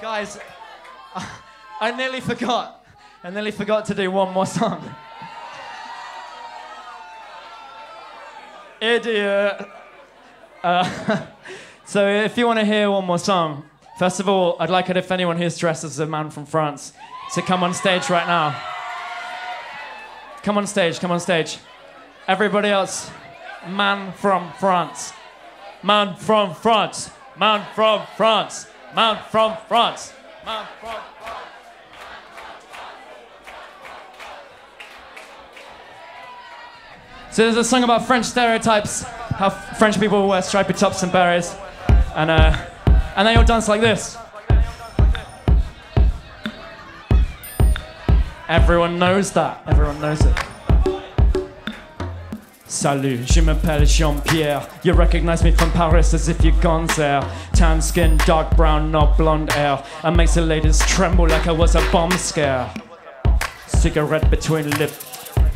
Guys, I nearly forgot. I nearly forgot to do one more song. Idiot. Uh, so if you want to hear one more song, first of all, I'd like it if anyone who's dressed as a man from France to come on stage right now. Come on stage, come on stage. Everybody else, man from France. Man from France. Man from France. Man from France. From France. So there's a song about French stereotypes, how French people wear stripy tops and berets, and uh, and they all dance like this. Everyone knows that. Everyone knows it. Salut, je m'appelle Jean-Pierre. You recognize me from Paris as if you've gone there. Tan skin, dark brown, not blonde hair. And makes the ladies tremble like I was a bomb scare. Cigarette between lip.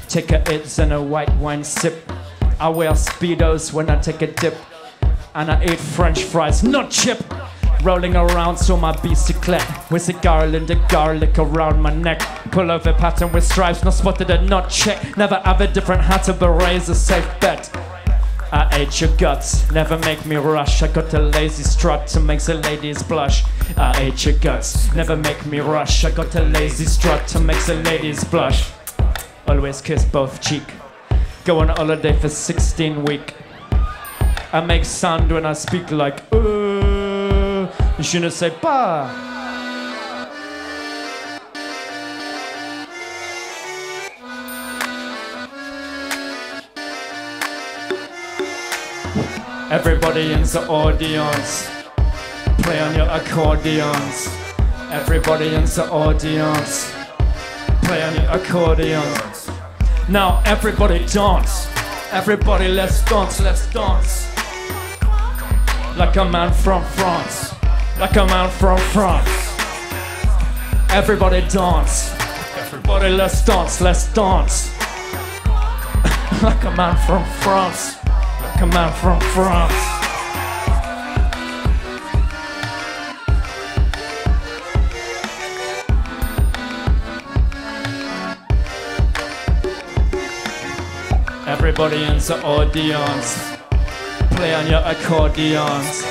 Take a hits and a white wine sip. I wear speedos when I take a dip. And I eat french fries, not chip. Rolling around so my bicyclette with a garland of garlic around my neck. Pull over pattern with stripes, not spotted and not checked. Never have a different hat, but raise a safe bet. I ate your guts, never make me rush. I got a lazy strut to make the ladies blush. I ate your guts, never make me rush. I got a lazy strut to make the ladies blush. Always kiss both cheek. Go on holiday for 16 week. I make sound when I speak like ooh. Je ne sais pas. Everybody in the audience, play on your accordions. Everybody in the audience, play on your accordions. Now everybody dance. Everybody let's dance, let's dance. Like a man from France. Like a man from France. Everybody dance. Everybody let's dance, let's dance. like a man from France. A man from France. Everybody in the audience, play on your accordions.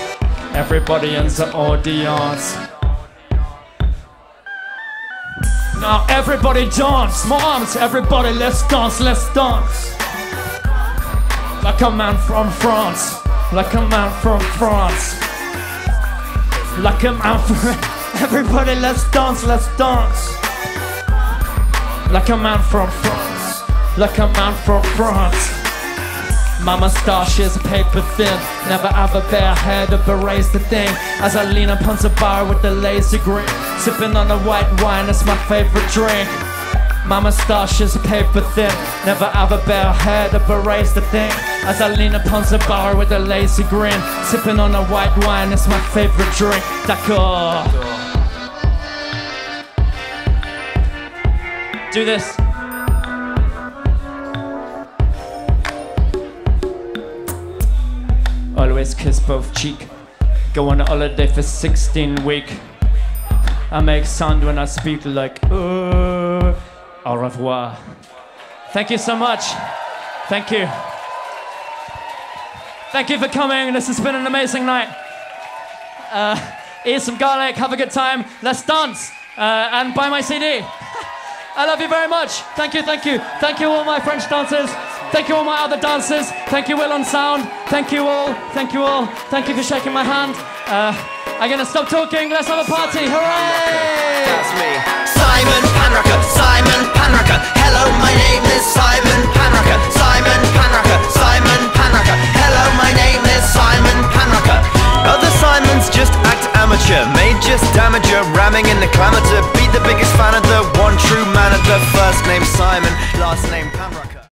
Everybody in the audience. Now everybody dance, more arms, everybody let's dance, let's dance. Like a man from France, like a man from France. Like a man from everybody let's dance, let's dance. Like a man from France, like a man from France. My moustache is paper thin. Never ever bare head up erase the thing. As I lean upon the bar with the lazy grin. Sipping on the white wine, it's my favorite drink. My moustache is paper thin. Never ever bare head up erase the thing. As I lean upon the bar with a lazy grin. Sipping on the white wine, it's my favorite drink. D'accord. Do this. Always kiss both cheek. Go on holiday for 16 week. I make sound when I speak like uh, au revoir. Thank you so much. Thank you. Thank you for coming. This has been an amazing night. Uh, eat some garlic, have a good time. Let's dance uh, and buy my CD. I love you very much. Thank you, thank you. Thank you, all my French dancers. Thank you, all my other dancers. Thank you, Will on sound. Thank you all. Thank you all. Thank you for shaking my hand. Uh, I'm gonna stop talking. Let's have a party. Hooray! That's me. Simon Panrucker, Simon Panrucker. Hello, my name is Simon Panrucker. Simon Panrucker, Simon Panrucker. Hello, my name is Simon Panrucker. Other Simons just act amateur, made just damager, ramming in the clamour to be the biggest fan of the one true man of the first name Simon, last name Panrucker.